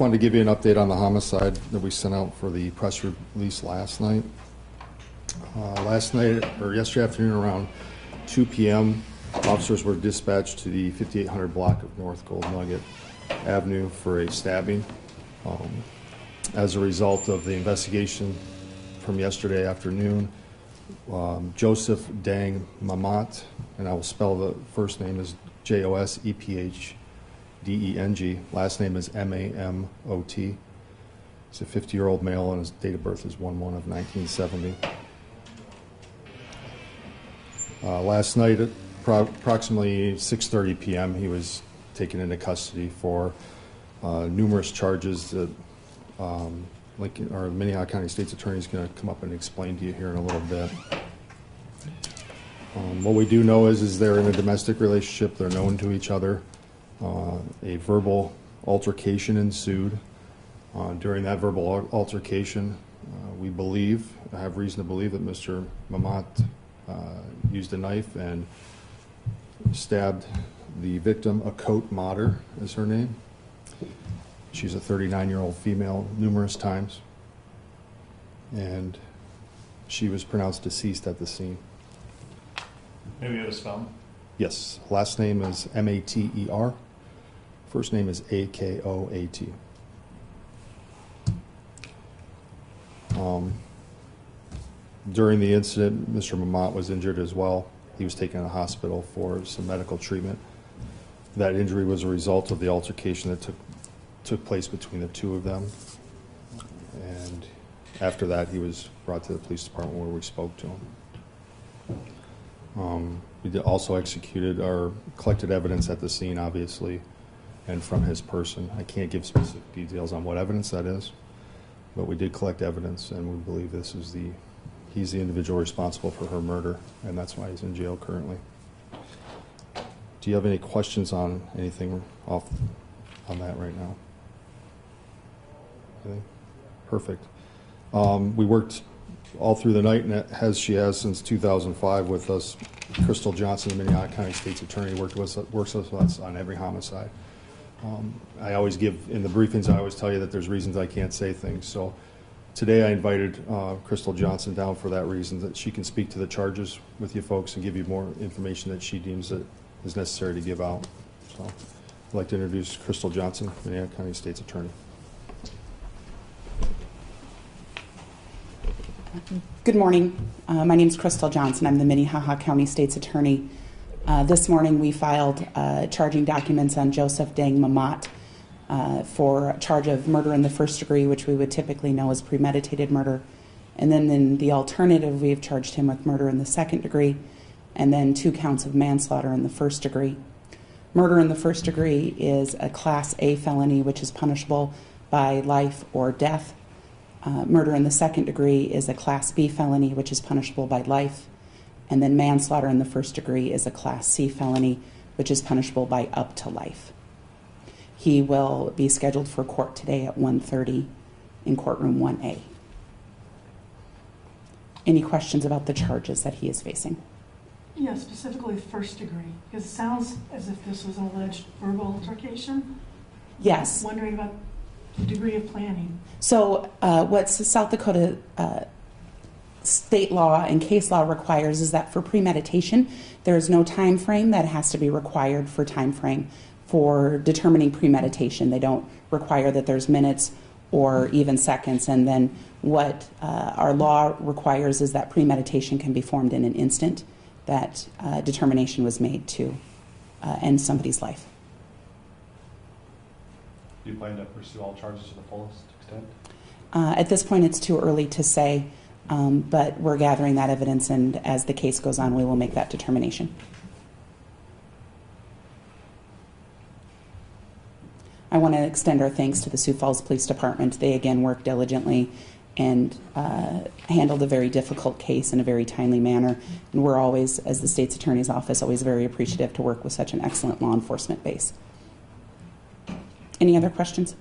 just wanted to give you an update on the homicide that we sent out for the press release last night. Uh, Last night, or yesterday afternoon, around 2 PM, officers were dispatched to the 5800 block of North Gold Nugget Avenue for a stabbing. Um, As a result of the investigation from yesterday afternoon, um, Joseph Deng Mamot, and I will spell the first name as J-O-S-E-P-H D-E-N-G. Last name is M-A-M-O-T. He's a 50-year-old male, and his date of birth is 1-1 of 1970. Uh, Last night, at pro- approximately 6:30 PM, he was taken into custody for uh, numerous charges that um, Lincoln, or Minnehaha County State's Attorney is going to come up and explain to you here in a little bit. Um, What we do know is, is they're in a domestic relationship, they're known to each other. Uh, A verbal altercation ensued. Uh, During that verbal altercation, uh, we believe, I have reason to believe that Mr. Mamot uh, used a knife and stabbed the victim, Akot Mater is her name. She's a 39-year-old female numerous times. And she was pronounced deceased at the scene. Maybe it was spelled. Yes, last name is M-A-T-E-R. First name is A-K-O-A-T. Um, During the incident, Mr. Mamot was injured as well. He was taken to the hospital for some medical treatment. That injury was a result of the altercation that took, took place between the two of them. And after that, he was brought to the police department where we spoke to him. Um, We also executed or collected evidence at the scene, obviously, and from his person. I can't give specific details on what evidence that is, but we did collect evidence, and we believe this is the, he's the individual responsible for her murder, and that's why he's in jail currently. Do you have any questions on anything off, on that right now? Perfect. Um, We worked all through the night, and has, she has since 2005 with us. Crystal Johnson, the Minnehaha County State's Attorney, worked with, us- works with us on every homicide. Um, I always give, in the briefings, I always tell you that there's reasons I can't say things. So today I invited uh, Crystal Johnson down for that reason, that she can speak to the charges with you folks and give you more information that she deems that is necessary to give out. So I'd like to introduce Crystal Johnson, Minnehaha County State's Attorney. Good morning. Uh, My name is Crystal Johnson. I'm the Minnehaha County State's Attorney. Uh, This morning, we filed uh, charging documents on Joseph Deng Mamot uh, for a charge of murder in the first degree, which we would typically know as premeditated murder. And then in the alternative, we have charged him with murder in the second degree, and then two counts of manslaughter in the first degree. Murder in the first degree is a Class A felony, which is punishable by life or death. Uh, murder in the second degree is a Class B felony, which is punishable by life. And then manslaughter in the first degree is a Class C felony, which is punishable by up to life. He will be scheduled for court today at 1:30 in courtroom 1A. Any questions about the charges that he is facing? Yeah, specifically first degree, because it sounds as if this was an alleged verbal altercation. Yes. Wondering about the degree of planning. So, uh, what South Dakota uh, state law and case law requires is that for premeditation, there is no time frame that has to be required for time frame for determining premeditation. They don't require that there's minutes or even seconds. And then what uh, our law requires is that premeditation can be formed in an instant that uh, determination was made to uh, end somebody's life. Do you plan to pursue all charges to the fullest extent? Uh, At this point, it's too early to say, um, but we're gathering that evidence, and as the case goes on, we will make that determination. I want to extend our thanks to the Sioux Falls Police Department. They again worked diligently and uh, handled a very difficult case in a very timely manner. And we're always, as the state's attorney's office, always very appreciative to work with such an excellent law enforcement base. Any other questions?